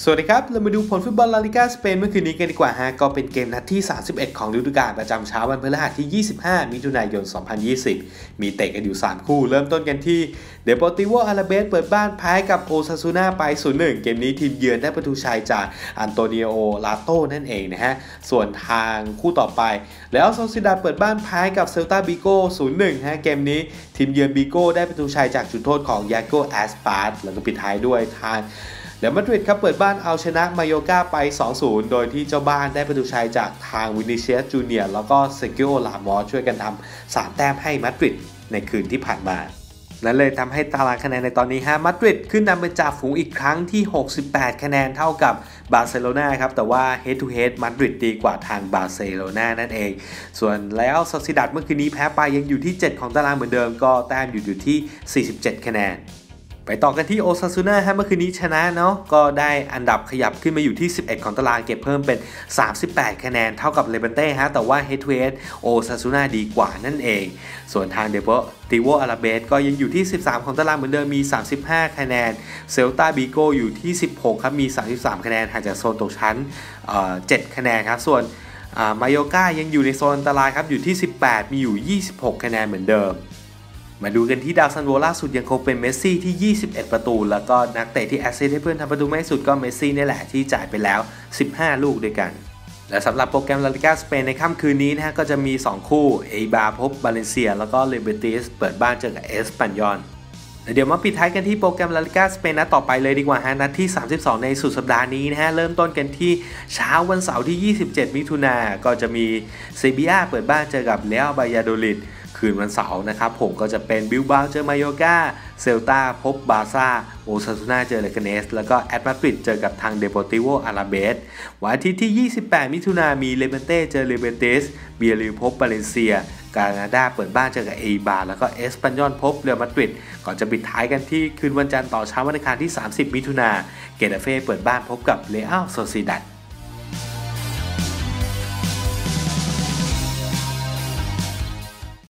สวัสดีครับ เรามาดูผลฟุตบอลลาลิกาสเปนเมื่อคืนนี้กันดีกว่าฮะ ก็เป็นเกมนัดที่ 31 ของฤดูกาลประจำเช้าวันพฤหัสที่ 25 มิถุนายน 2020 มีเตะกันอยู่ 3 คู่ เริ่มต้นกันที่เดโปติโวอาราเบสเปิดบ้านแพ้กับโอซาซูนาไป 0-1 เกมนี้ทีมเยือนได้ประตูชัยจากอันโตนิโอ ลาโต้นั่นเองนะฮะ ส่วนทางคู่ต่อไป เรอัลโซเซียดาดเปิดบ้านแพ้กับเซลตาบิโก้ 0-1 ฮะ เกมนี้ทีมเยือนบิโก้ได้ประตูชัยจากจุดโทษของยาโกแอสปาร์ตแล้วก็ปิดท้ายด้วยทาง เรอัลมาดริดครับเปิดบ้านเอาชนะมาโยกาไป 2-0 โดยที่เจ้าบ้านได้ประตูชัยจากทางวินิเชียสจูเนียร์แล้วก็เซร์คิโอรามอสช่วยกันทำ3แต้มให้มาดริดในคืนที่ผ่านมา นั่นเลยทำให้ตารางคะแนนในตอนนี้ฮะมาดริดขึ้นนำเป็นจ่าฝูงอีกครั้งที่ 68 คะแนนเท่ากับบาร์เซโลนาครับ แต่ว่า head to head มาดริดดีกว่าทางบาร์เซโลนานั่นเอง ส่วนเรอัลโซเซียดาดเมื่อคืนนี้แพ้ไปยังอยู่ที่ 7 ของตารางเหมือนเดิมก็แต้มอยู่อยู่ที่ 47 คะแนน ไปต่อกันที่โอซาซูน่าฮะเมื่อคืนนี้ชนะเนาะก็ได้อันดับขยับขึ้นมาอยู่ที่ 11 ของตารางเก็บเพิ่มเป็น 38 คะแนนเท่ากับเลเบนเต้ฮะแต่ว่า head to head โอซาซูน่าดีกว่านั่นเอง ส่วนทางเดโปติโวอาราเบสก็ยังอยู่ที่ 13 ของตารางเหมือนเดิมมี 35 คะแนน เซลตาบิโกอยู่ที่ 16 ครับมี 33 คะแนนห่างจากโซนตกชั้น 7 คะแนนครับส่วนมาโยกายังอยู่ในโซนอันตรายครับอยู่ที่ 18 มีอยู่ 26 คะแนนเหมือนเดิม มาดูกันที่ดาวซัลโวล่าสุดยังคงเป็นเมสซี่ที่ 21 ประตู แล้วก็นักเตะที่แอสซิสต์ให้เพื่อนทำประตูมากสุดก็เมสซี่นี่แหละที่จ่ายไปแล้ว 15 ลูกด้วยกัน และสำหรับโปรแกรมลาลิกาสเปนในค่ำคืนนี้นะฮะก็จะมี 2 คู่เอบาพบบาเลนเซีย แล้วก็เรอัลเบติสเปิดบ้านเจอกับเอสปันยอนเดี๋ยวมาปิดท้ายกันที่โปรแกรมลาลิกาสเปนนัดต่อไปเลยดีกว่าฮะนัดที่ 32 ในสุดสัปดาห์นี้นะฮะ เริ่มต้นกันที่เช้าวันเสาร์ที่ 27 มิถุนาก็จะมีเซบียาเปิดบ้านเจอกับเรอัลบายาโดลิด คืนวันเสาร์นะครับ ผมก็จะเป็นบิลบาเจอมาโยกาเซลตาพบบาซ่าโอซาซูนาเจอเลกเนส แล้วก็แอตมาดริดเจอกับทางเดโปติโวอาราเบสวันอาทิตย์ที่ 28 มิถุนามีเลเบนเต้เจอเลเบนเตสบียาร์เรอัลพบบาเลนเซียกานาดาเปิดบ้านเจอกับเอบาแล้วก็เอสปันยอนพบเรอัลมาดริดก่อนจะปิดท้ายกันที่คืนวันจันทร์ต่อเช้าวันอังคารที่ 30 มิถุนาเกตาเฟ่เปิดบ้านพบกับเลอัลโซซิดัด